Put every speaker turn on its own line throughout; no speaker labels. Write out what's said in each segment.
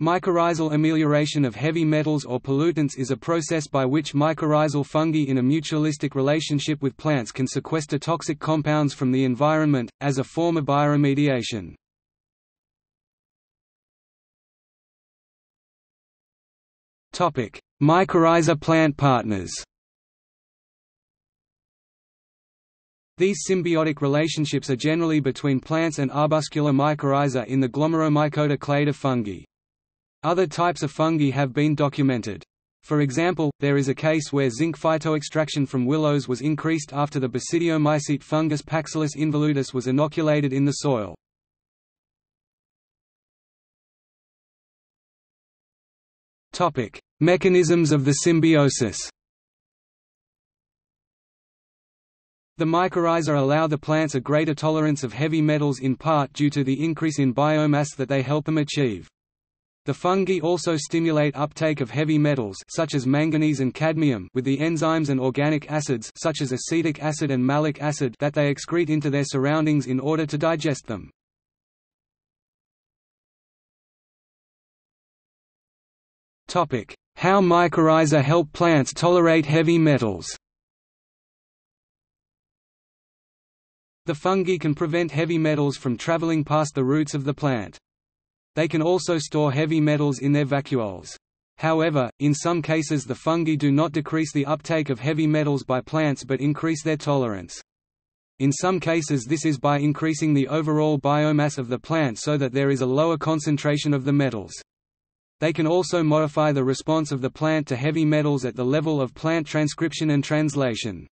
Mycorrhizal amelioration of heavy metals or pollutants is a process by which mycorrhizal fungi in a mutualistic relationship with plants can sequester toxic compounds from the environment, as a form of bioremediation. Mycorrhiza plant partners These symbiotic relationships are generally between plants and arbuscular mycorrhiza in the Glomeromycota clade of fungi. Other types of fungi have been documented. For example, there is a case where zinc phytoextraction from willows was increased after the basidiomycete fungus Paxillus involutus was inoculated in the soil. Mechanisms of the symbiosis The mycorrhiza allow the plants a greater tolerance of heavy metals in part due to the increase in biomass that they help them achieve. The fungi also stimulate uptake of heavy metals such as manganese and cadmium with the enzymes and organic acids such as acetic acid and malic acid that they excrete into their surroundings in order to digest them. Topic: How mycorrhiza help plants tolerate heavy metals. The fungi can prevent heavy metals from traveling past the roots of the plant. They can also store heavy metals in their vacuoles. However, in some cases the fungi do not decrease the uptake of heavy metals by plants but increase their tolerance. In some cases this is by increasing the overall biomass of the plant so that there is a lower concentration of the metals. They can also modify the response of the plant to heavy metals at the level of plant transcription and translation.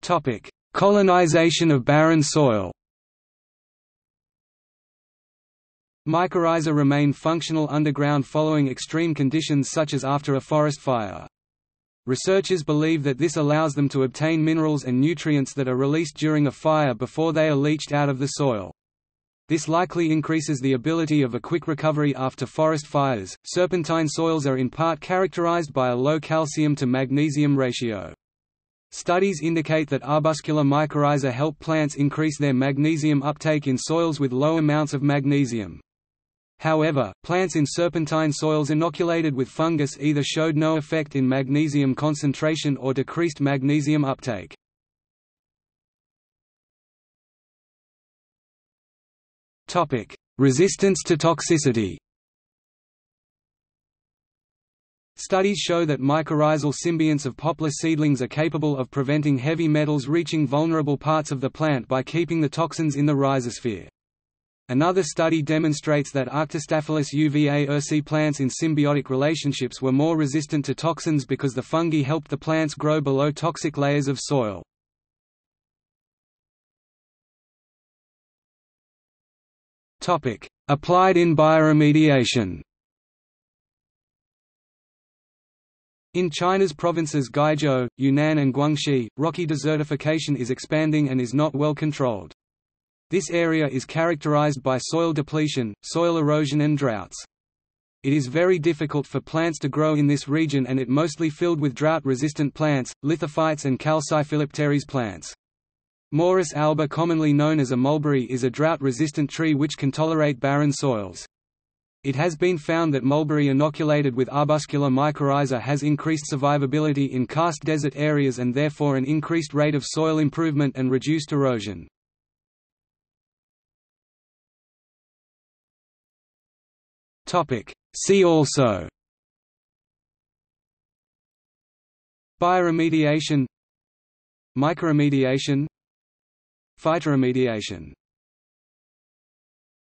Topic: Colonization of barren soil Mycorrhiza remain functional underground following extreme conditions such as after a forest fire. Researchers believe that this allows them to obtain minerals and nutrients that are released during a fire before they are leached out of the soil. This likely increases the ability of a quick recovery after forest fires. Serpentine soils are in part characterized by a low calcium to magnesium ratio. Studies indicate that arbuscular mycorrhiza help plants increase their magnesium uptake in soils with low amounts of magnesium. However, plants in serpentine soils inoculated with fungus either showed no effect in magnesium concentration or decreased magnesium uptake. Resistance to toxicity Studies show that mycorrhizal symbionts of poplar seedlings are capable of preventing heavy metals reaching vulnerable parts of the plant by keeping the toxins in the rhizosphere. Another study demonstrates that Arctostaphylos uva ursi plants in symbiotic relationships were more resistant to toxins because the fungi helped the plants grow below toxic layers of soil. Applied in bioremediation In China's provinces Guizhou, Yunnan and Guangxi, rocky desertification is expanding and is not well controlled. This area is characterized by soil depletion, soil erosion and droughts. It is very difficult for plants to grow in this region and it mostly filled with drought-resistant plants, lithophytes and calciphyllipteres plants. Morus alba commonly known as a mulberry is a drought-resistant tree which can tolerate barren soils. It has been found that mulberry inoculated with arbuscular mycorrhiza has increased survivability in karst desert areas and therefore an increased rate of soil improvement and reduced erosion. See also. Bioremediation. Mycoremediation Phytoremediation